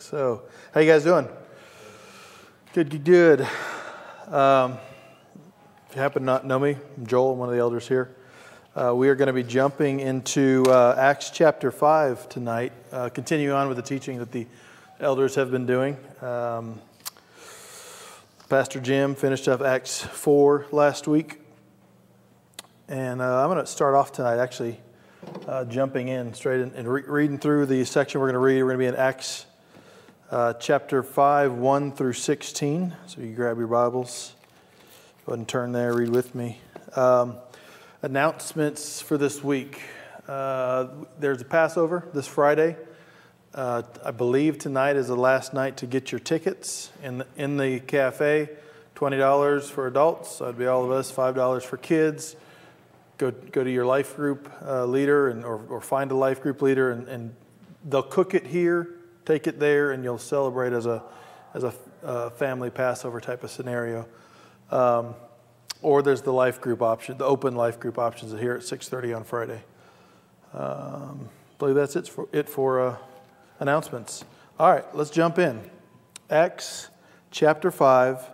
So, how you guys doing? Good, good, good. Um, if you happen to not know me, I'm Joel, I'm one of the elders here. Uh, we are going to be jumping into uh, Acts chapter 5 tonight, uh, on with the teaching that the elders have been doing. Um, Pastor Jim finished up Acts 4 last week. And uh, I'm going to start off tonight actually uh, jumping in straight in, and re- reading through the section we're going to read. We're going to be in Acts uh, chapter 5, 1 through 16. So you grab your Bibles. Go ahead and turn there, read with me. Um, announcements for this week. Uh, there's a Passover this Friday. Uh, I believe tonight is the last night to get your tickets in the, in the cafe. $20 for adults, that'd be all of us, $5 for kids. Go, go to your life group uh, leader and, or, or find a life group leader, and, and they'll cook it here take it there and you'll celebrate as a, as a uh, family Passover type of scenario. Um, or there's the life group option, the open life group options here at 6.30 on Friday. Um, I believe that's it for, it for uh, announcements. All right, let's jump in. Acts chapter 5,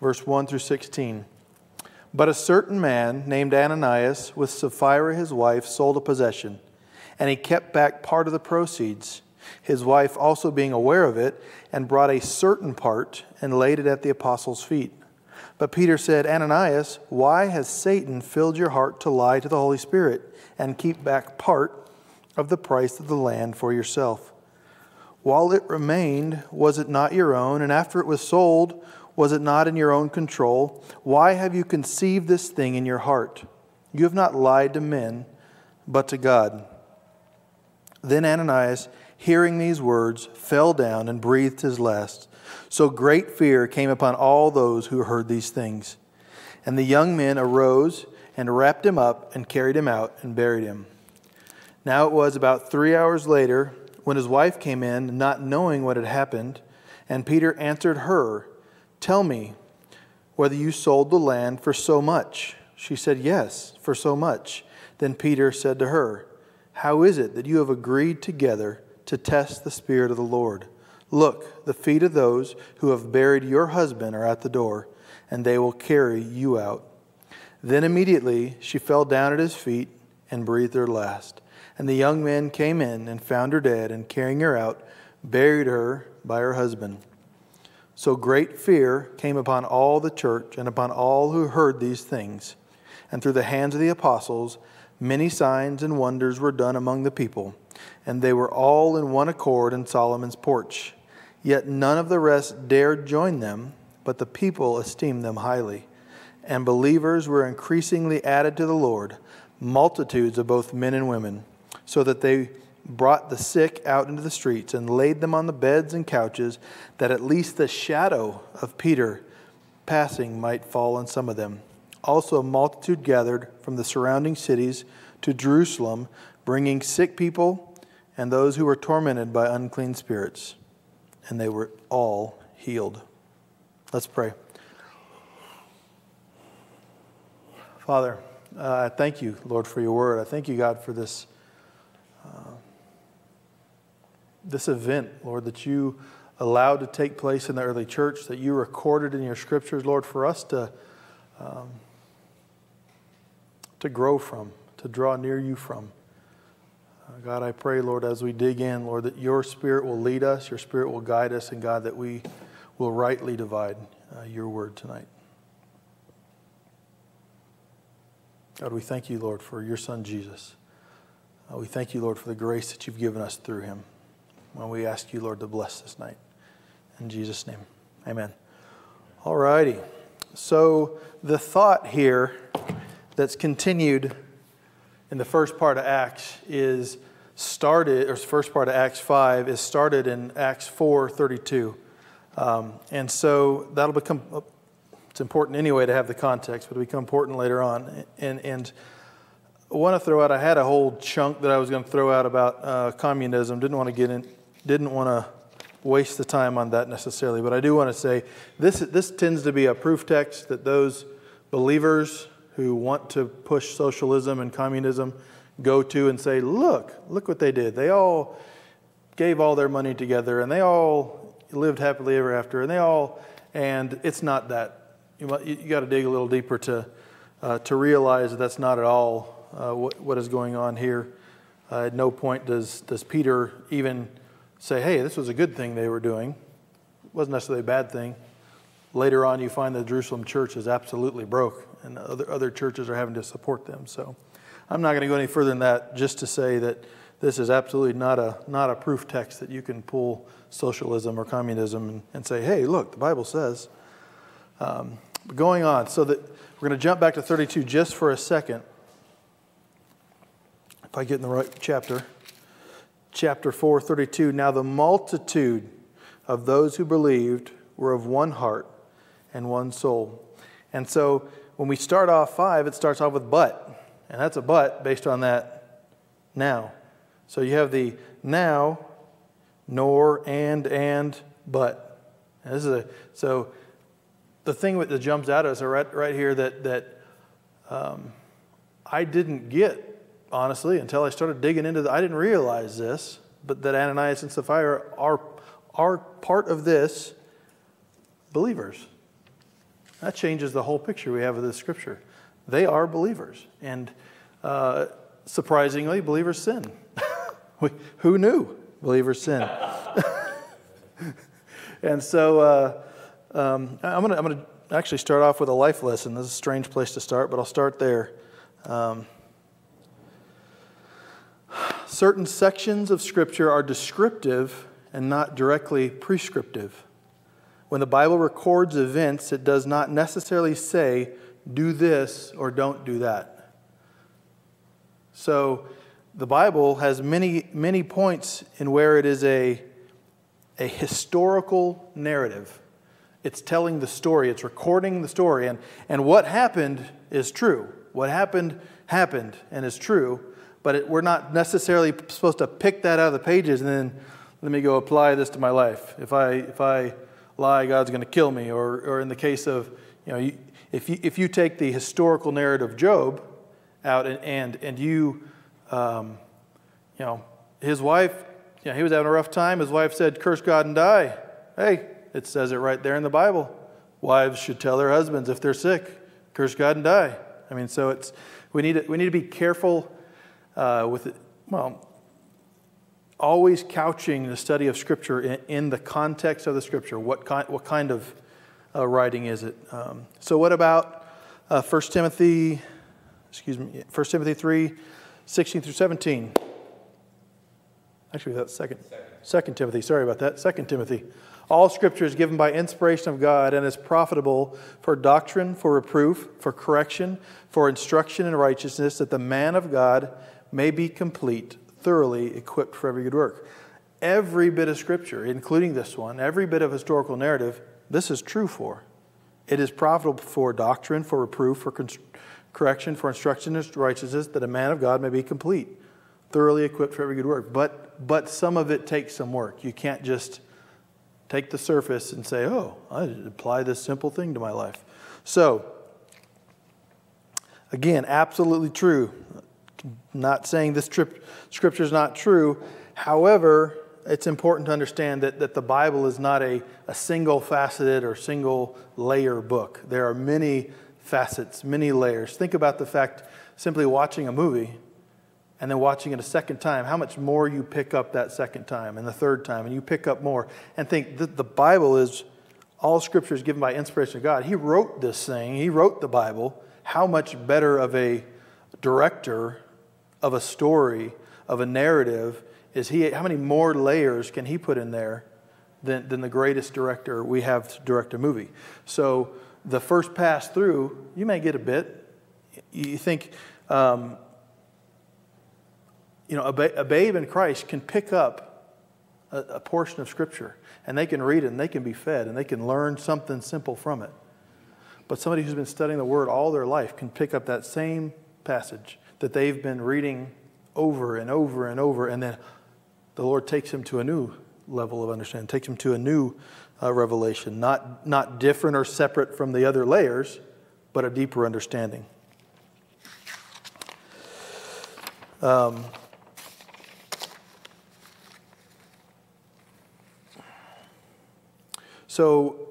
verse 1 through 16. But a certain man named Ananias, with Sapphira his wife, sold a possession, and he kept back part of the proceeds his wife also being aware of it, and brought a certain part and laid it at the apostles' feet. But Peter said, Ananias, why has Satan filled your heart to lie to the Holy Spirit and keep back part of the price of the land for yourself? While it remained, was it not your own? And after it was sold, was it not in your own control? Why have you conceived this thing in your heart? You have not lied to men, but to God. Then Ananias hearing these words, fell down and breathed his last. So great fear came upon all those who heard these things. And the young men arose and wrapped him up and carried him out and buried him. Now it was about three hours later when his wife came in, not knowing what had happened. And Peter answered her, Tell me whether you sold the land for so much. She said, Yes, for so much. Then Peter said to her, How is it that you have agreed together? To test the Spirit of the Lord. Look, the feet of those who have buried your husband are at the door, and they will carry you out. Then immediately she fell down at his feet and breathed her last. And the young men came in and found her dead, and carrying her out, buried her by her husband. So great fear came upon all the church and upon all who heard these things. And through the hands of the apostles, many signs and wonders were done among the people and they were all in one accord in Solomon's porch. Yet none of the rest dared join them, but the people esteemed them highly. And believers were increasingly added to the Lord, multitudes of both men and women, so that they brought the sick out into the streets and laid them on the beds and couches, that at least the shadow of Peter passing might fall on some of them. Also, a multitude gathered from the surrounding cities to Jerusalem, bringing sick people and those who were tormented by unclean spirits, and they were all healed. Let's pray. Father, uh, I thank you, Lord, for your word. I thank you, God, for this, uh, this event, Lord, that you allowed to take place in the early church, that you recorded in your scriptures, Lord, for us to, um, to grow from, to draw near you from. God, I pray, Lord, as we dig in, Lord, that your Spirit will lead us, your Spirit will guide us, and God, that we will rightly divide uh, your word tonight. God, we thank you, Lord, for your Son Jesus. Uh, we thank you, Lord, for the grace that you've given us through him. When we ask you, Lord, to bless this night. In Jesus' name, amen. All righty. So the thought here that's continued in the first part of Acts is started, or first part of Acts 5 is started in Acts 4 32. Um, and so that'll become, it's important anyway to have the context, but it'll become important later on. And, and I want to throw out, I had a whole chunk that I was going to throw out about uh, communism. Didn't want to get in, didn't want to waste the time on that necessarily, but I do want to say this, this tends to be a proof text that those believers who want to push socialism and communism go to and say, look, look what they did. They all gave all their money together and they all lived happily ever after and they all, and it's not that. You, you got to dig a little deeper to, uh, to realize that that's not at all uh, what, what is going on here. Uh, at no point does, does Peter even say, hey, this was a good thing they were doing. It wasn't necessarily a bad thing. Later on, you find the Jerusalem church is absolutely broke, and other, other churches are having to support them. So I'm not going to go any further than that, just to say that this is absolutely not a, not a proof text that you can pull socialism or communism and, and say, hey, look, the Bible says. Um, going on, so that we're going to jump back to 32 just for a second. If I get in the right chapter. Chapter 4, 32. Now the multitude of those who believed were of one heart and one soul. And so when we start off 5, it starts off with but. And that's a but based on that now. So you have the now, nor, and, and, but. And this is a, so the thing that jumps out at us right, right here that, that um, I didn't get honestly, until I started digging into the, I didn't realize this, but that Ananias and Sapphira are, are part of this believers. That changes the whole picture we have of this scripture. They are believers. And uh, surprisingly, believers sin. Who knew believers sin? and so uh, um, I'm going to I'm gonna actually start off with a life lesson. This is a strange place to start, but I'll start there. Um, certain sections of Scripture are descriptive and not directly prescriptive. When the Bible records events, it does not necessarily say, do this or don't do that. So the Bible has many, many points in where it is a, a historical narrative. It's telling the story, it's recording the story, and, and what happened is true. What happened, happened and is true but it, we're not necessarily supposed to pick that out of the pages and then let me go apply this to my life. If I, if I lie, God's going to kill me. Or, or in the case of, you know, if, you, if you take the historical narrative of Job out and, and, and you, um, you know, his wife, you know, he was having a rough time. His wife said, curse God and die. Hey, it says it right there in the Bible. Wives should tell their husbands if they're sick, curse God and die. I mean, so it's, we need to, we need to be careful uh, with, well, always couching the study of Scripture in, in, the context of the Scripture. What kind, what kind of uh, writing is it? Um, so, what about uh, 1 Timothy, excuse me, 1 Timothy 3, 16 through 17? Actually, that's second. second. Second Timothy, sorry about that. Second Timothy. All scripture is given by inspiration of God and is profitable for doctrine, for reproof, for correction, for instruction in righteousness, that the man of God may be complete, thoroughly equipped for every good work. Every bit of scripture, including this one, every bit of historical narrative, this is true for. It is profitable for doctrine, for reproof, for correction, for instruction in righteousness, that a man of God may be complete, thoroughly equipped for every good work. But, but some of it takes some work. You can't just take the surface and say, oh, I apply this simple thing to my life. So, again, absolutely true not saying this scripture is not true. However, it's important to understand that, that the Bible is not a, a single faceted or single layer book. There are many facets, many layers. Think about the fact simply watching a movie and then watching it a second time, how much more you pick up that second time and the third time, and you pick up more. And think that the Bible is all scripture is given by inspiration of God. He wrote this thing, He wrote the Bible. How much better of a director of a story, of a narrative, is he, how many more layers can he put in there than, than the greatest director we have to direct a movie? So the first pass through, you may get a bit. You think, um, you know, a, ba- a, babe in Christ can pick up a, a portion of Scripture and they can read it and they can be fed and they can learn something simple from it. But somebody who's been studying the Word all their life can pick up that same passage that they've been reading over and over and over, and then the Lord takes him to a new level of understanding, takes him to a new uh, revelation, not, not different or separate from the other layers, but a deeper understanding. Um, So,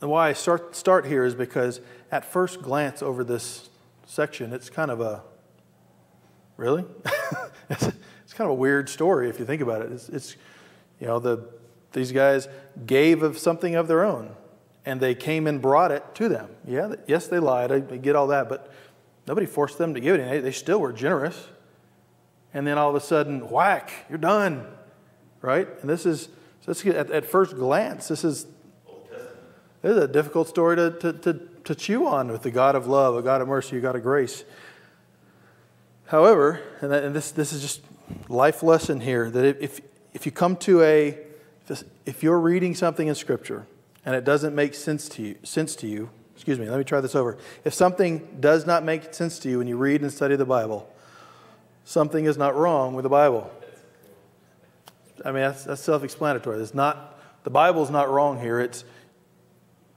why I start, start here is because at first glance over this section, it's kind of a really? it's, it's, kind of a weird story if you think about it. It's, it's you know, the, these guys gave of something of their own and they came and brought it to them. Yeah, yes, they lied. I get all that, but nobody forced them to give it. They still were generous. And then all of a sudden, whack, you're done. Right? And this is, this at, at first glance, this is, this is a difficult story to, to, to, to chew on with the God of love, a God of mercy, a God of grace. However, and, that, and this, this is just life lesson here, that if, if you come to a, if you're reading something in Scripture and it doesn't make sense to you, sense to you, excuse me, let me try this over. If something does not make sense to you when you read and study the Bible, something is not wrong with the Bible. I mean, that's, that's self explanatory. It's not, the Bible's not wrong here. It's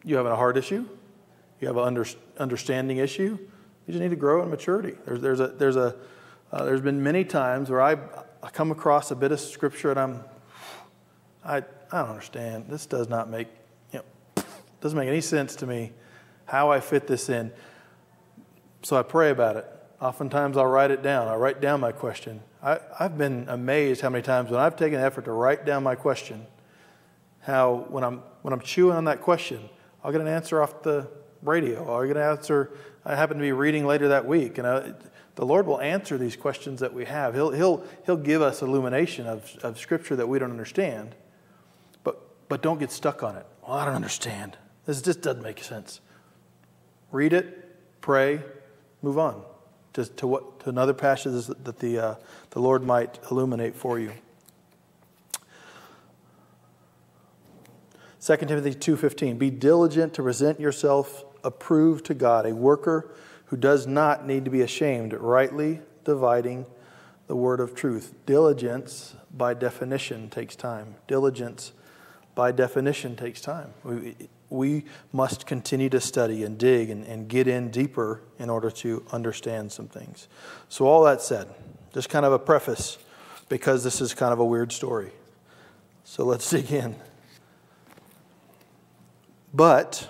you have a heart issue, you have an under, understanding issue, you just need to grow in maturity. There's, there's, a, there's, a, uh, there's been many times where I, I come across a bit of scripture and I'm, I, I don't understand. This does not make, you know, doesn't make any sense to me how I fit this in. So I pray about it. Oftentimes I'll write it down. I'll write down my question. I, I've been amazed how many times when I've taken the effort to write down my question, how when I'm, when I'm chewing on that question, I'll get an answer off the radio. I'll get an answer I happen to be reading later that week, and I, the Lord will answer these questions that we have. He'll, he'll, he'll give us illumination of, of Scripture that we don't understand, but, but don't get stuck on it. Well, I don't understand. This just doesn't make sense. Read it, pray, move on to, to, what, to another passage that the, uh, the Lord might illuminate for you. 2 Timothy 2:15 Be diligent to present yourself approved to God, a worker who does not need to be ashamed, rightly dividing the word of truth. Diligence, by definition, takes time. Diligence, by definition, takes time. We, we must continue to study and dig and, and get in deeper in order to understand some things. So, all that said, just kind of a preface because this is kind of a weird story. So, let's dig in. But,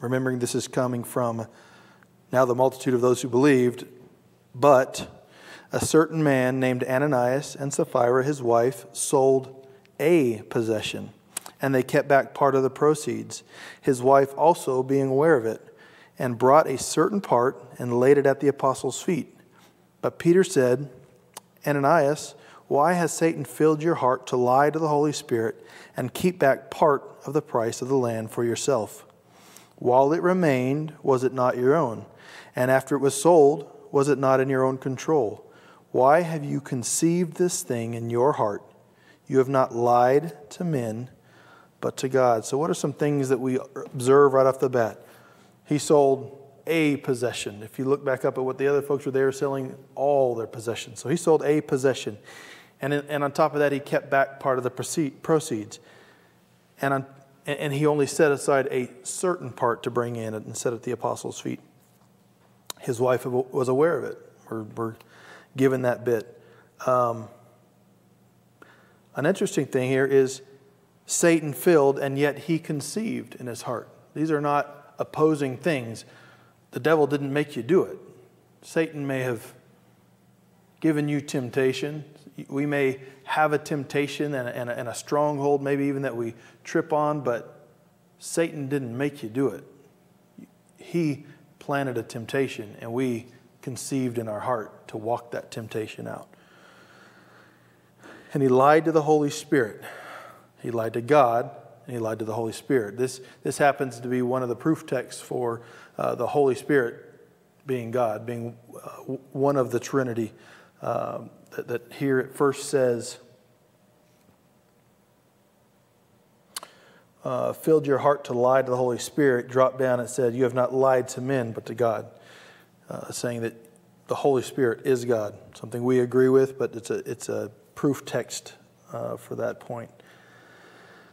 remembering this is coming from now the multitude of those who believed, but a certain man named Ananias and Sapphira, his wife, sold a possession, and they kept back part of the proceeds. His wife also, being aware of it, and brought a certain part and laid it at the apostles' feet. But Peter said, Ananias, why has Satan filled your heart to lie to the Holy Spirit and keep back part of the price of the land for yourself? While it remained, was it not your own? And after it was sold, was it not in your own control? Why have you conceived this thing in your heart? You have not lied to men, but to God. So, what are some things that we observe right off the bat? He sold a possession. If you look back up at what the other folks were, there selling all their possessions. So, he sold a possession. And, and on top of that, he kept back part of the proceeds. And on and he only set aside a certain part to bring in and set at the apostles' feet. His wife was aware of it. We're, we're given that bit. Um, an interesting thing here is Satan filled, and yet he conceived in his heart. These are not opposing things. The devil didn't make you do it. Satan may have given you temptation. We may have a temptation and a, and a, and a stronghold, maybe even that we trip on, but Satan didn't make you do it. He planted a temptation, and we conceived in our heart to walk that temptation out. And he lied to the Holy Spirit. He lied to God, and he lied to the Holy Spirit. This, this happens to be one of the proof texts for uh, the Holy Spirit being God, being uh, one of the Trinity. Um, that, that here it first says, uh, filled your heart to lie to the Holy Spirit, dropped down and said, You have not lied to men, but to God, uh, saying that the Holy Spirit is God, something we agree with, but it's a, it's a proof text uh, for that point.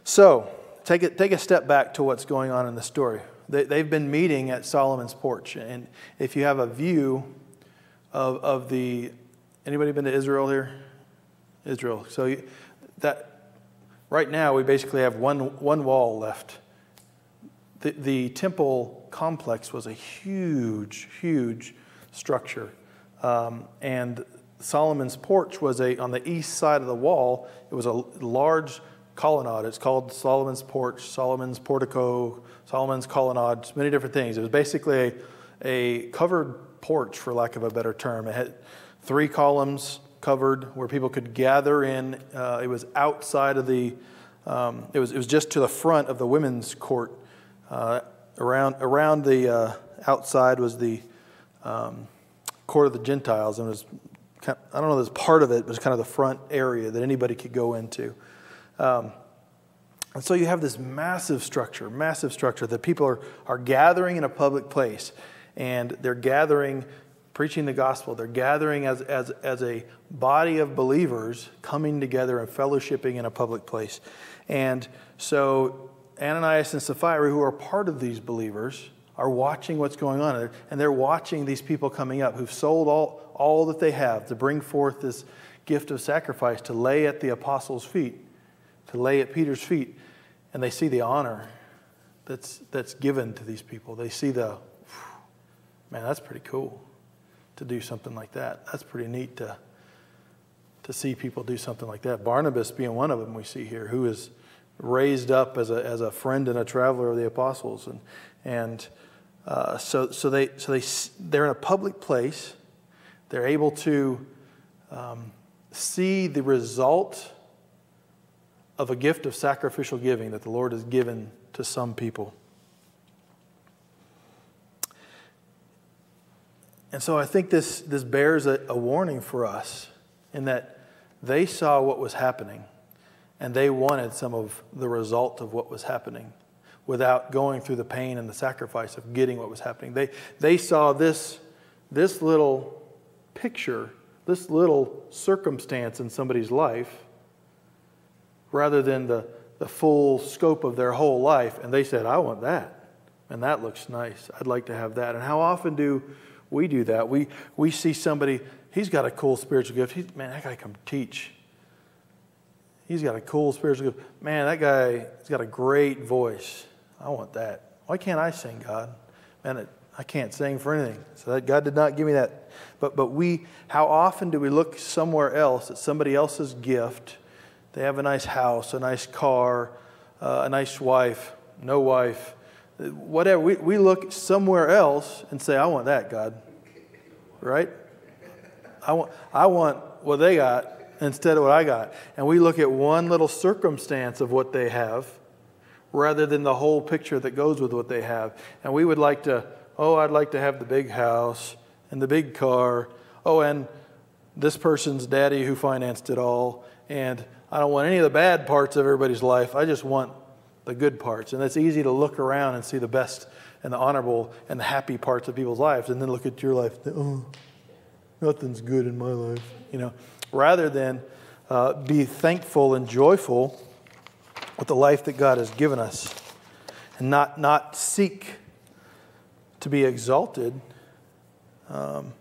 So, take, it, take a step back to what's going on in the story. They, they've been meeting at Solomon's porch, and if you have a view of, of the Anybody been to Israel here? Israel. So that right now we basically have one, one wall left. The, the temple complex was a huge, huge structure. Um, and Solomon's porch was a, on the east side of the wall, it was a large colonnade. It's called Solomon's porch, Solomon's portico, Solomon's colonnade, many different things. It was basically a, a covered porch, for lack of a better term. It had three columns covered where people could gather in. Uh, it was outside of the, um, it, was, it was just to the front of the women's court. Uh, around, around the uh, outside was the um, court of the Gentiles, and it was kind of, I don't know if part of it was kind of the front area that anybody could go into. Um, and so you have this massive structure, massive structure that people are, are gathering in a public place and they're gathering, preaching the gospel. They're gathering as, as, as a body of believers coming together and fellowshipping in a public place. And so Ananias and Sapphira, who are part of these believers, are watching what's going on. And they're watching these people coming up who've sold all, all that they have to bring forth this gift of sacrifice to lay at the apostles' feet, to lay at Peter's feet. And they see the honor that's, that's given to these people. They see the, man, that's pretty cool to do something like that. That's pretty neat to, to see people do something like that. Barnabas being one of them we see here, who is raised up as a, as a friend and a traveler of the apostles. And, and uh, so, so, they, so they, they're in a public place. They're able to um, see the result of a gift of sacrificial giving that the Lord has given to some people. And so I think this, this bears a, a warning for us in that they saw what was happening and they wanted some of the result of what was happening without going through the pain and the sacrifice of getting what was happening. They, they saw this, this little picture, this little circumstance in somebody's life rather than the, the full scope of their whole life. And they said, I want that. And that looks nice. I'd like to have that. And how often do we do that. We, we see somebody, he's got a cool spiritual gift. Man, that guy can teach. He's got a cool spiritual gift. Man, that guy, he's got a great voice. I want that. Why can't I sing, God? Man, it, I can't sing for anything. So that God did not give me that. But, but we, how often do we look somewhere else at somebody else's gift? They have a nice house, a nice car, uh, a nice wife, no wife whatever. We, we look somewhere else and say, I want that, God. Right? I want, I want what they got instead of what I got. And we look at one little circumstance of what they have rather than the whole picture that goes with what they have. And we would like to, oh, I'd like to have the big house and the big car. Oh, and this person's daddy who financed it all. And I don't want any of the bad parts of everybody's life. I just want the good parts. And it's easy to look around and see the best and the honorable and the happy parts of people's lives and then look at your life. Oh, nothing's good in my life. You know, rather than uh, be thankful and joyful with the life that God has given us and not, not seek to be exalted um,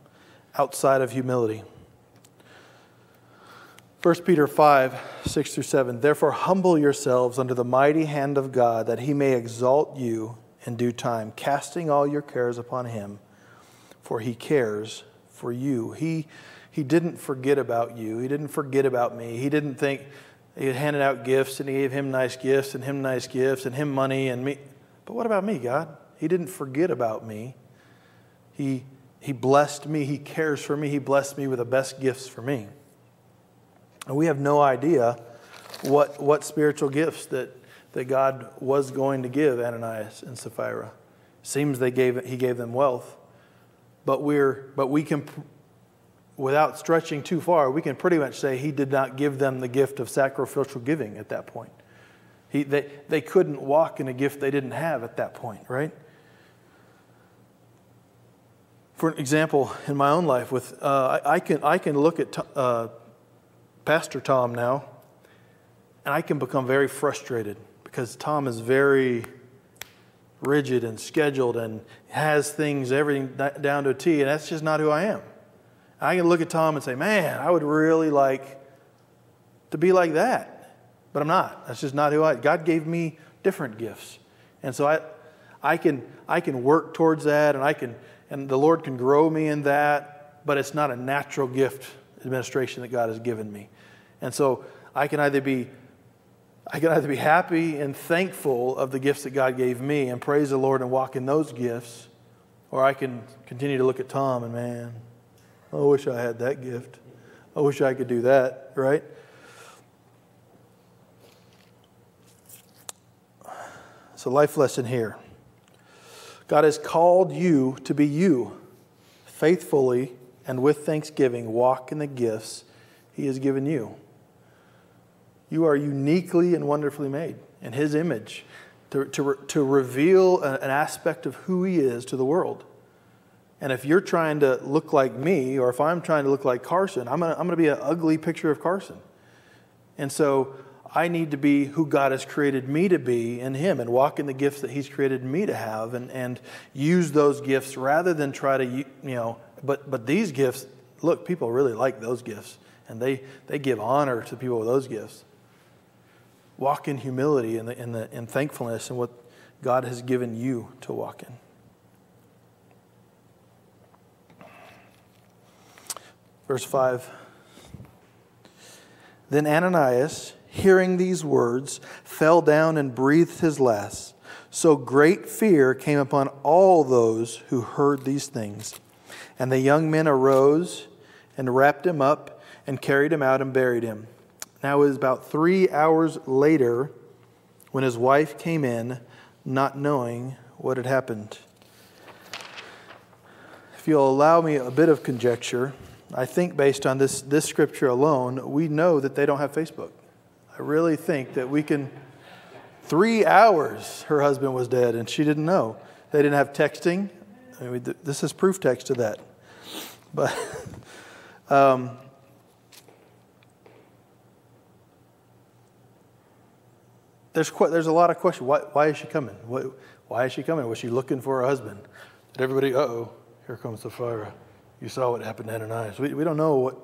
outside of humility. 1 Peter 5, 6 through 7. Therefore, humble yourselves under the mighty hand of God, that he may exalt you in due time, casting all your cares upon him, for he cares for you. He, he didn't forget about you. He didn't forget about me. He didn't think he had handed out gifts and he gave him nice gifts and him nice gifts and him money and me. But what about me, God? He didn't forget about me. He, he blessed me. He cares for me. He blessed me with the best gifts for me. And we have no idea what, what spiritual gifts that, that God was going to give Ananias and Sapphira. Seems they gave, he gave them wealth. But, we're, but we can, without stretching too far, we can pretty much say he did not give them the gift of sacrificial giving at that point. He, they, they couldn't walk in a gift they didn't have at that point, right? For example, in my own life, with uh, I, I, can I can look at uh, Pastor Tom now, and I can become very frustrated because Tom is very rigid and scheduled and has things, everything down to a T, and that's just not who I am. I can look at Tom and say, man, I would really like to be like that. but I'm not. That's just not who I. God gave me different gifts, and so I, I can I can work towards that, and I can and the Lord can grow me in that. But it's not a natural gift administration that God has given me, and so I can either be I can either be happy and thankful of the gifts that God gave me and praise the Lord and walk in those gifts, or I can continue to look at Tom and man, I wish I had that gift. I wish I could do that, right? So, life lesson here God has called you to be you, faithfully and with thanksgiving, walk in the gifts He has given you. You are uniquely and wonderfully made in His image to, to, to reveal an aspect of who He is to the world. And if you're trying to look like me, or if I'm trying to look like Carson, I'm going to be an ugly picture of Carson. And so I need to be who God has created me to be in Him and walk in the gifts that He's created me to have and, and use those gifts rather than try to, you know, but, but these gifts, look, people really like those gifts and they, they give honor to people with those gifts. Walk in humility and, the, and, the, and thankfulness in what God has given you to walk in. Verse 5. Then Ananias, hearing these words, fell down and breathed his last. So great fear came upon all those who heard these things. And the young men arose and wrapped him up and carried him out and buried him. Now it was about three hours later when his wife came in, not knowing what had happened. If you'll allow me a bit of conjecture, I think based on this, this scripture alone, we know that they don't have Facebook. I really think that we can. Three hours her husband was dead and she didn't know. They didn't have texting. I mean, this is proof text to that. But um, there's, there's a lot of questions. Why, why is she coming? Why, why is she coming? Was she looking for her husband? Did everybody, oh, here comes Sapphira. You saw what happened to Ananias. We, we don't know what,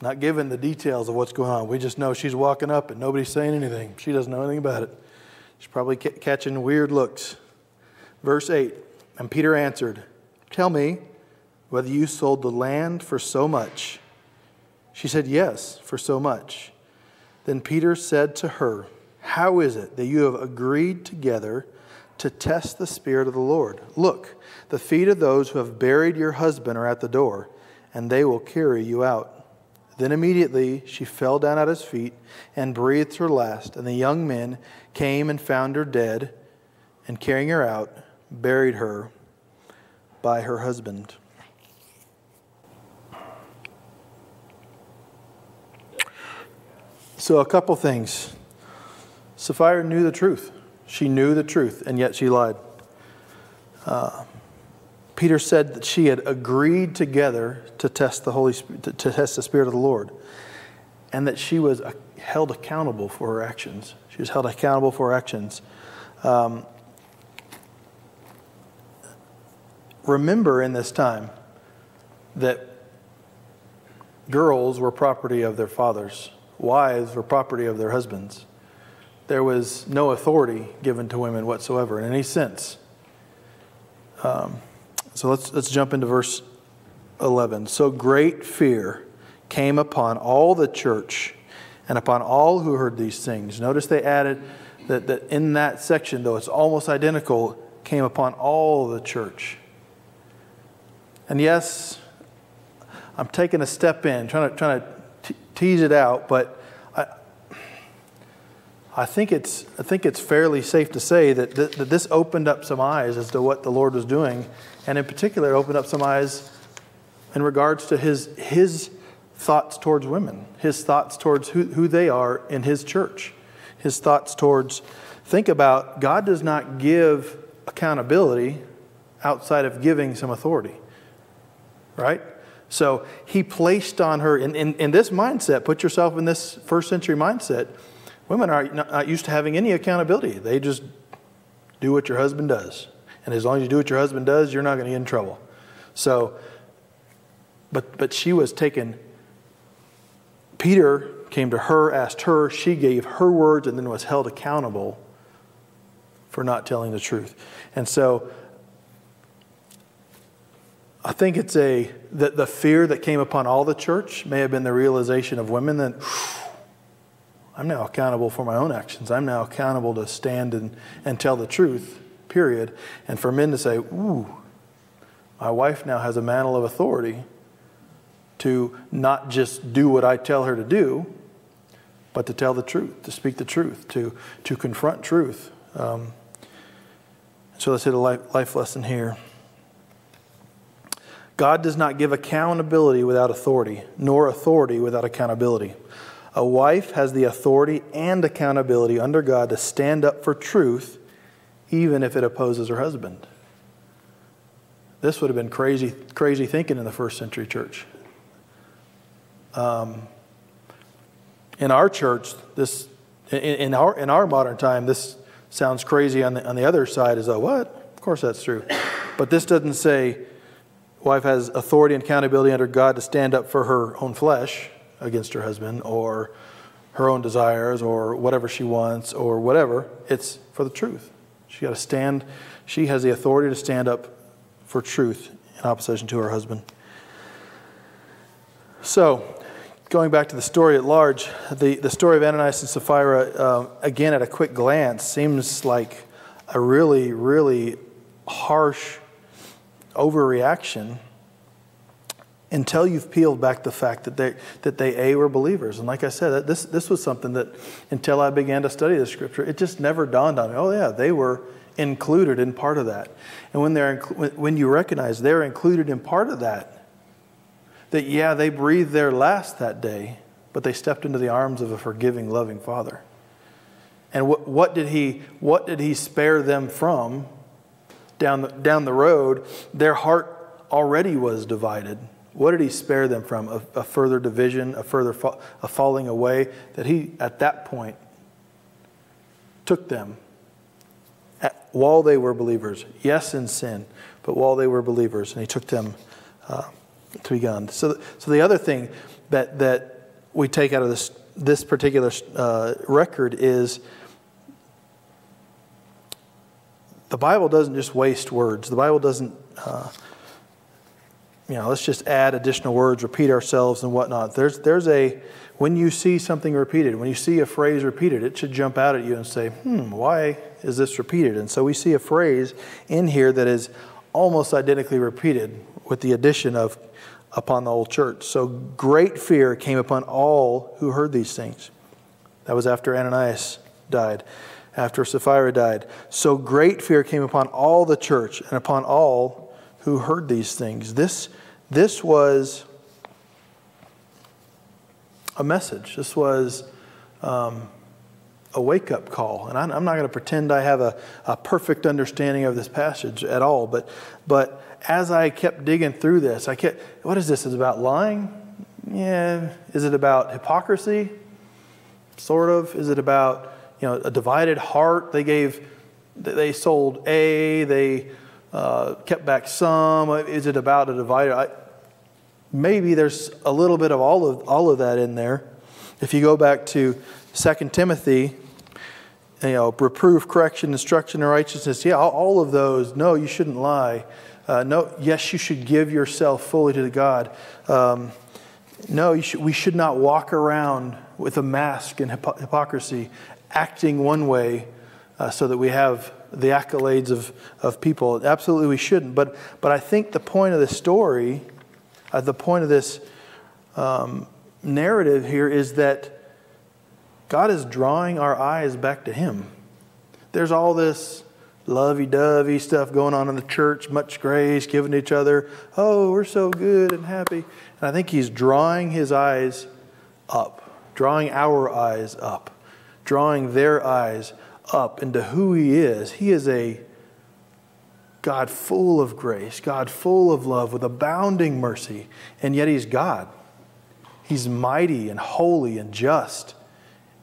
not given the details of what's going on. We just know she's walking up and nobody's saying anything. She doesn't know anything about it. She's probably c- catching weird looks. Verse 8 And Peter answered, Tell me whether you sold the land for so much. She said, Yes, for so much. Then Peter said to her, How is it that you have agreed together to test the Spirit of the Lord? Look, the feet of those who have buried your husband are at the door, and they will carry you out. Then immediately she fell down at his feet and breathed her last. And the young men came and found her dead, and carrying her out, buried her by her husband. So, a couple things. Sapphira knew the truth. She knew the truth, and yet she lied. Uh, Peter said that she had agreed together to test the Holy to, to test the Spirit of the Lord, and that she was uh, held accountable for her actions. She was held accountable for her actions. Um, remember in this time that girls were property of their fathers, wives were property of their husbands. There was no authority given to women whatsoever in any sense. Um, so let's, let's jump into verse 11. So great fear came upon all the church and upon all who heard these things. Notice they added that, that in that section, though it's almost identical, came upon all the church. And yes, I'm taking a step in, trying to, trying to tease it out, but I think it's, I think it's fairly safe to say that, th- that this opened up some eyes as to what the Lord was doing, and in particular, it opened up some eyes in regards to his, his thoughts towards women, his thoughts towards who, who they are in his church, his thoughts towards, think about God does not give accountability outside of giving some authority, right? So he placed on her, in, in, in this mindset, put yourself in this first century mindset Women are not used to having any accountability. They just do what your husband does. And as long as you do what your husband does, you're not going to get in trouble. So, but, but she was taken, Peter came to her, asked her, she gave her words, and then was held accountable for not telling the truth. And so I think it's a that the fear that came upon all the church may have been the realization of women that I'm now accountable for my own actions. I'm now accountable to stand and, and tell the truth, period. And for men to say, ooh, my wife now has a mantle of authority to not just do what I tell her to do, but to tell the truth, to speak the truth, to, to confront truth. Um, so let's hit a life, life lesson here. God does not give accountability without authority, nor authority without accountability. A wife has the authority and accountability under God to stand up for truth, even if it opposes her husband. This would have been crazy, crazy thinking in the first century church. Um, in our church, this in, in, our in our modern time, this sounds crazy. On the on the other side, is a what? Of course, that's true, but this doesn't say wife has authority and accountability under God to stand up for her own flesh against her husband or her own desires or whatever she wants or whatever. It's for the truth. She got to stand. She has the authority to stand up for truth in opposition to her husband. So, going back to the story at large, the, the story of Ananias and Sapphira, uh, again, at a quick glance, seems like a really, really harsh overreaction until you've peeled back the fact that they, that they A, were believers. And like I said, this, this was something that until I began to study the scripture, it just never dawned on me. Oh, yeah, they were included in part of that. And when, they're, when you recognize they're included in part of that, that yeah, they breathed their last that day, but they stepped into the arms of a forgiving, loving Father. And what, what, did, he, what did he spare them from down the, down the road? Their heart already was divided what did he spare them from? A, a further division, a further fa- a falling away that he, at that point, took them at, while they were believers. Yes, in sin, but while they were believers, and he took them uh, to be gone. So, so the other thing that, that we take out of this, this particular uh, record is the Bible doesn't just waste words. The Bible doesn't. Uh, you know, let's just add additional words, repeat ourselves and whatnot. There's, there's a, when you see something repeated, when you see a phrase repeated, it should jump out at you and say, hmm, why is this repeated? And so we see a phrase in here that is almost identically repeated with the addition of upon the whole church. So great fear came upon all who heard these things. That was after Ananias died, after Sapphira died. So great fear came upon all the church and upon all who heard these things. This this was a message. This was um, a wake up call. And I'm not going to pretend I have a, a perfect understanding of this passage at all, but, but as I kept digging through this, I kept, what is this? Is about lying? Yeah. Is it about hypocrisy? Sort of. Is it about, you know, a divided heart? They gave, they sold A, they uh, kept back some. Is it about a divider? I, maybe there's a little bit of all of all of that in there. If you go back to 2 Timothy, you know, reproof, correction, instruction, and righteousness. Yeah, all of those. No, you shouldn't lie. Uh, no, yes, you should give yourself fully to God. Um, no, should, we should not walk around with a mask and hypocrisy, acting one way uh, so that we have the accolades of, of people. Absolutely, we shouldn't. But, but I think the point of the story uh, the point of this um, narrative here is that God is drawing our eyes back to Him. There's all this lovey dovey stuff going on in the church, much grace given to each other. Oh, we're so good and happy. And I think He's drawing His eyes up, drawing our eyes up, drawing their eyes up into who He is. He is a God full of grace, God full of love with abounding mercy, and yet He's God. He's mighty and holy and just.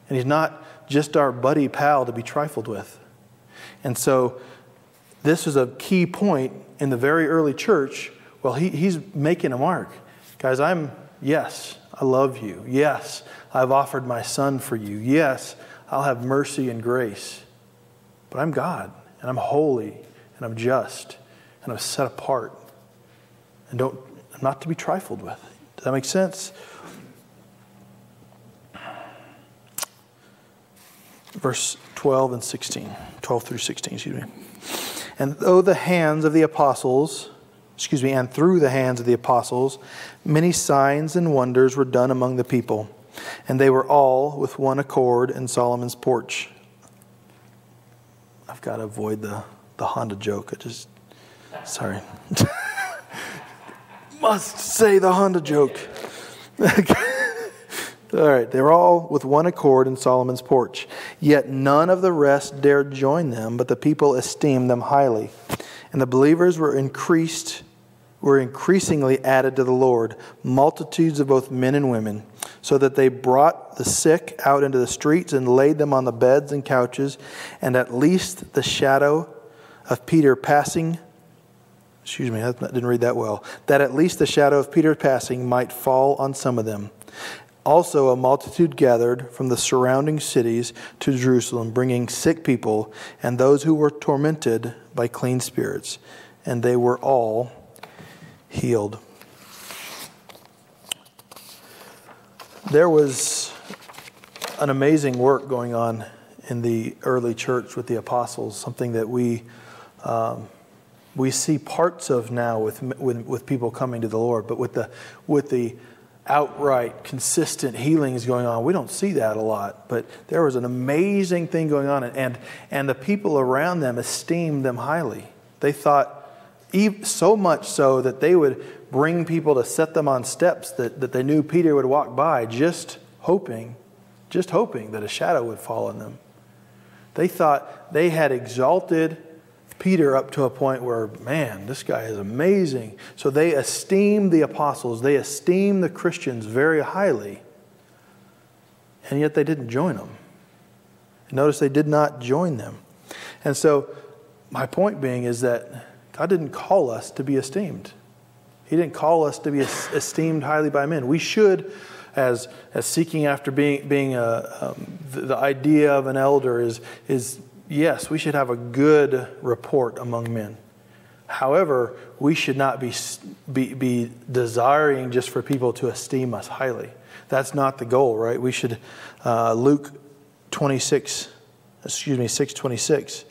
And He's not just our buddy pal to be trifled with. And so, this is a key point in the very early church. Well, he, He's making a mark. Guys, I'm, Yes, I love you. Yes, I've offered my son for you. Yes, I'll have mercy and grace. But I'm God, and I'm holy, and I'm just, and I'm set apart, and don't, I'm not to be trifled with. Does that make sense? Verse 12 and 16, 12 through 16, excuse me. And though the hands of the apostles, excuse me, and through the hands of the apostles, many signs and wonders were done among the people, and they were all with one accord in Solomon's porch. I've got to avoid the, the Honda joke. I just, sorry. Must say the Honda joke. All right, they were all with one accord in Solomon's porch. Yet none of the rest dared join them, but the people esteemed them highly. And the believers were increased were increasingly added to the Lord, multitudes of both men and women, so that they brought the sick out into the streets and laid them on the beds and couches, and at least the shadow of Peter passing excuse me, I didn't read that well, that at least the shadow of Peter passing might fall on some of them. Also, a multitude gathered from the surrounding cities to Jerusalem, bringing sick people and those who were tormented by clean spirits, and they were all healed. There was an amazing work going on in the early church with the apostles, something that we. Um, we see parts of now with, with, with people coming to the Lord, but with the, with the outright consistent healings going on. We don't see that a lot, but there was an amazing thing going on, and, and the people around them esteemed them highly. They thought, so much so that they would bring people to set them on steps that, that they knew Peter would walk by, just hoping, just hoping that a shadow would fall on them. They thought they had exalted Peter up to a point where, man, this guy is amazing. So they esteemed the apostles, they esteemed the Christians very highly, and yet they didn't join them. Notice they did not join them. And so, my point being is that God didn't call us to be esteemed. He didn't call us to be esteemed highly by men. We should, as, as seeking after being, being a, um, the, the idea of an elder is, is yes, we should have a good report among men. However, we should not be, be, be desiring just for people to esteem us highly. That's not the goal, right? We should, uh, Luke 26, excuse me, 626.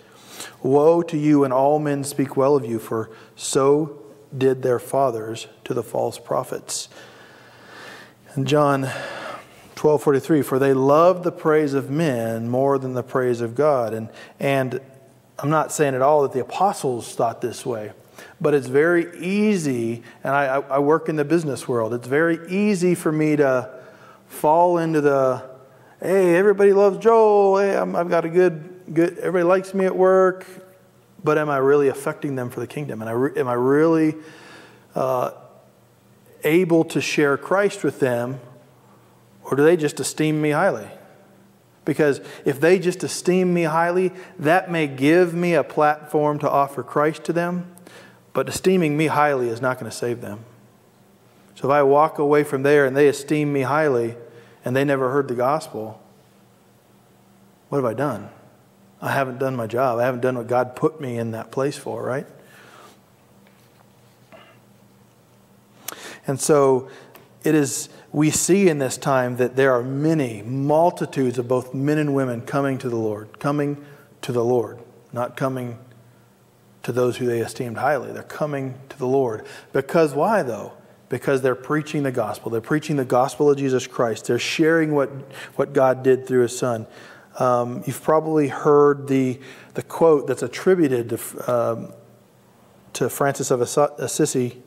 Woe to you when all men speak well of you, for so did their fathers to the false prophets. And John 12:43 for they love the praise of men more than the praise of God. And and I'm not saying at all that the apostles thought this way but it's very easy and I, I work in the business world it's very easy for me to fall into the hey everybody loves Joel. Hey i have got a good good everybody likes me at work but am I really affecting them for the kingdom and I, am I really uh, able to share Christ with them or do they just esteem me highly? Because if they just esteem me highly, that may give me a platform to offer Christ to them, but esteeming me highly is not going to save them. So if I walk away from there and they esteem me highly and they never heard the gospel, what have I done? I haven't done my job. I haven't done what God put me in that place for, right? And so it is we see in this time that there are many multitudes of both men and women coming to the Lord, coming to the Lord, not coming to those who they esteemed highly. They're coming to the Lord. Because why, though? Because they're preaching the gospel. They're preaching the gospel of Jesus Christ. They're sharing what, what God did through his son. Um, you've probably heard the, the quote that's attributed to, um, to Francis of Assisi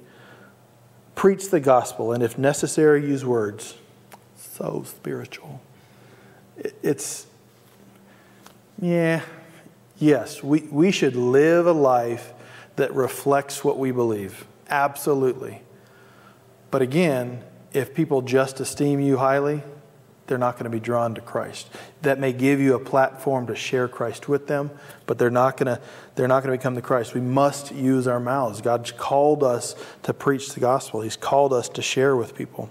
Preach the gospel, and if necessary, use words. So spiritual. It's, yeah, yes, we, we should live a life that reflects what we believe. Absolutely. But again, if people just esteem you highly, they're not going to be drawn to Christ. That may give you a platform to share Christ with them, but they're not going to they're not going to become the Christ. We must use our mouths. God's called us to preach the gospel. He's called us to share with people.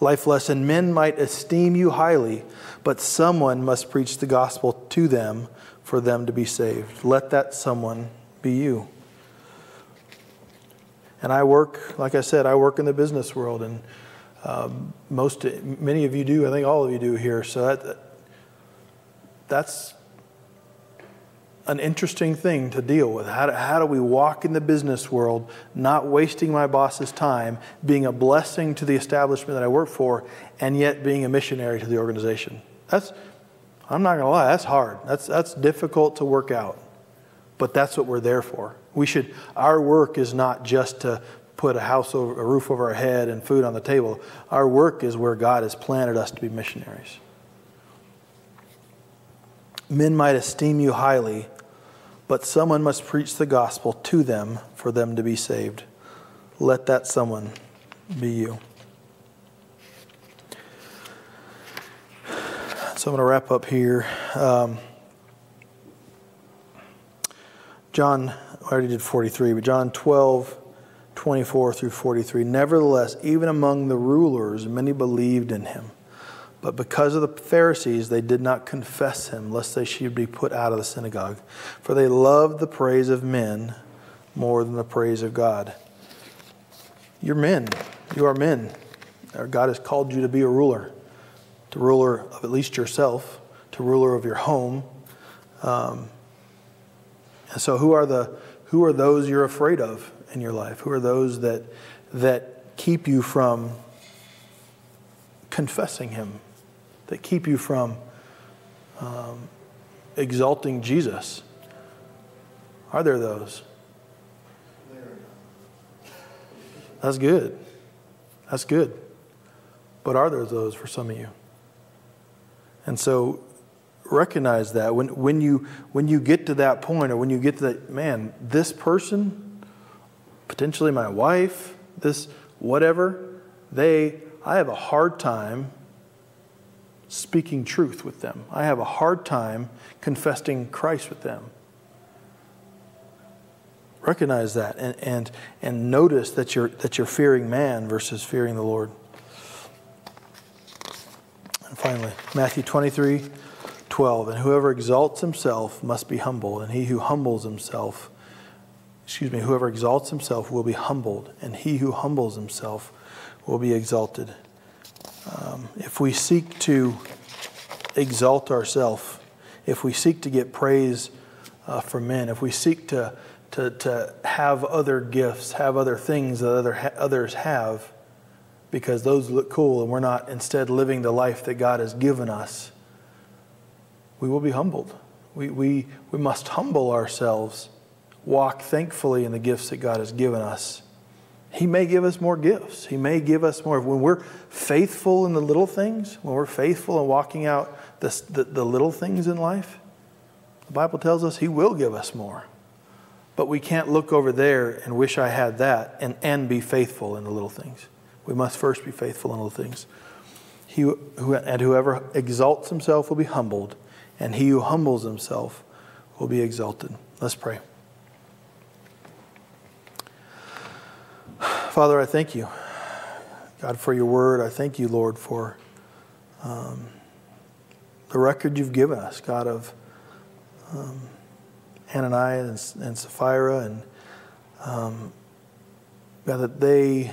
Life lesson Men might esteem you highly, but someone must preach the gospel to them for them to be saved. Let that someone be you. And I work, like I said, I work in the business world, and um, most, many of you do. I think all of you do here. So that, that's an interesting thing to deal with. How do, how do we walk in the business world, not wasting my boss's time, being a blessing to the establishment that I work for, and yet being a missionary to the organization? That's, I'm not going to lie, that's hard. That's, that's difficult to work out. But that's what we're there for. We should, our work is not just to put a house over, a roof over our head and food on the table. Our work is where God has planted us to be missionaries. Men might esteem you highly but someone must preach the gospel to them for them to be saved. Let that someone be you. So I'm going to wrap up here. Um, John, I already did 43, but John 12, 24 through 43. Nevertheless, even among the rulers, many believed in him. But because of the Pharisees, they did not confess him, lest they should be put out of the synagogue. For they loved the praise of men more than the praise of God. You're men. You are men. God has called you to be a ruler, to ruler of at least yourself, to ruler of your home. Um, and so, who are the who are those you're afraid of in your life? Who are those that that keep you from confessing Him? that keep you from um, exalting Jesus? Are there those? That's good. That's good. But are there those for some of you? And so recognize that when, when, you, when you get to that point or when you get to that, man, this person, potentially my wife, this whatever, they, I have a hard time speaking truth with them. I have a hard time confessing Christ with them. Recognize that and, and, and notice that you're, that you're fearing man versus fearing the Lord. And finally, Matthew 23 12. And whoever exalts himself must be humble, and he who humbles himself, excuse me, whoever exalts himself will be humbled, and he who humbles himself will be exalted. Um, if we seek to exalt ourselves, if we seek to get praise uh, from men, if we seek to, to, to have other gifts, have other things that other, others have, because those look cool and we're not instead living the life that God has given us, we will be humbled. We, we, we must humble ourselves, walk thankfully in the gifts that God has given us he may give us more gifts. He may give us more. When we're faithful in the little things, when we're faithful in walking out the, the, the, little things in life, the Bible tells us He will give us more. But we can't look over there and wish I had that and, and be faithful in the little things. We must first be faithful in little things. He, who, and whoever exalts himself will be humbled, and he who humbles himself will be exalted. Let's pray. Father, I thank you, God, for your word. I thank you, Lord, for um, the record you've given us, God, of um, Ananias and, and Sapphira, and um, God, that they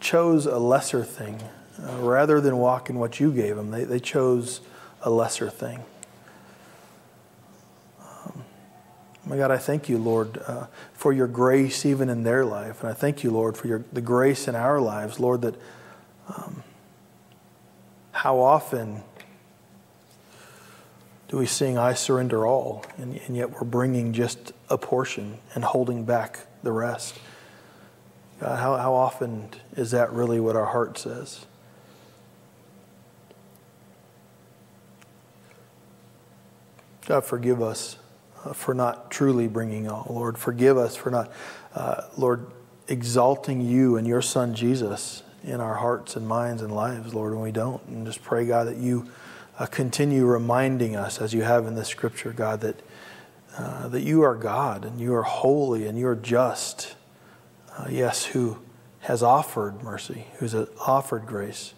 chose a lesser thing uh, rather than walk in what you gave them. They, they chose a lesser thing. My God, I thank you, Lord, uh, for your grace even in their life. And I thank you, Lord, for your, the grace in our lives, Lord, that um, how often do we sing, I surrender all, and, and yet we're bringing just a portion and holding back the rest? God, how, how often is that really what our heart says? God, forgive us for not truly bringing all. Lord, forgive us for not, uh, Lord, exalting you and your Son Jesus in our hearts and minds and lives, Lord, when we don't. And just pray, God, that you uh, continue reminding us, as you have in this scripture, God, that, uh, that you are God and you are holy and you are just. Uh, yes, who, has offered mercy, who's offered grace.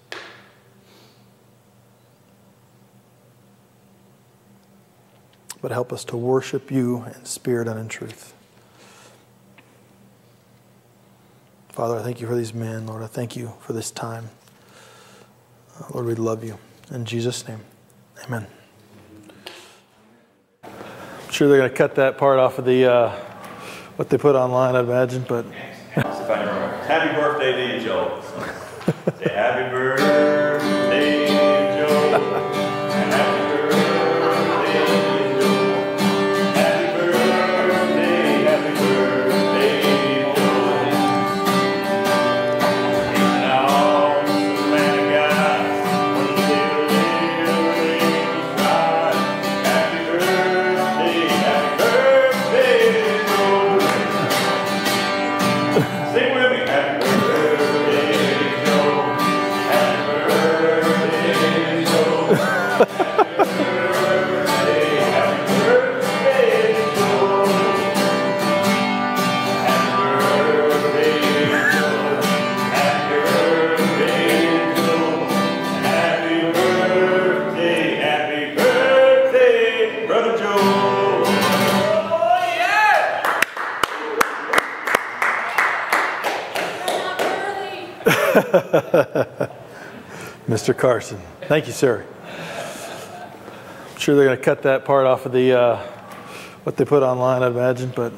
But help us to worship you in spirit and in truth. Father, I thank you for these men. Lord, I thank you for this time. Uh, Lord, we love you. In Jesus' name, amen. I'm sure they're going to cut that part off of the uh, what they put online, I'd imagine, but. Happy birthday to you, Joe. Say happy birthday, Mr. Carson. Thank you, sir. I'm sure they're going to cut that part off of the uh, what they put online, I'd imagine, but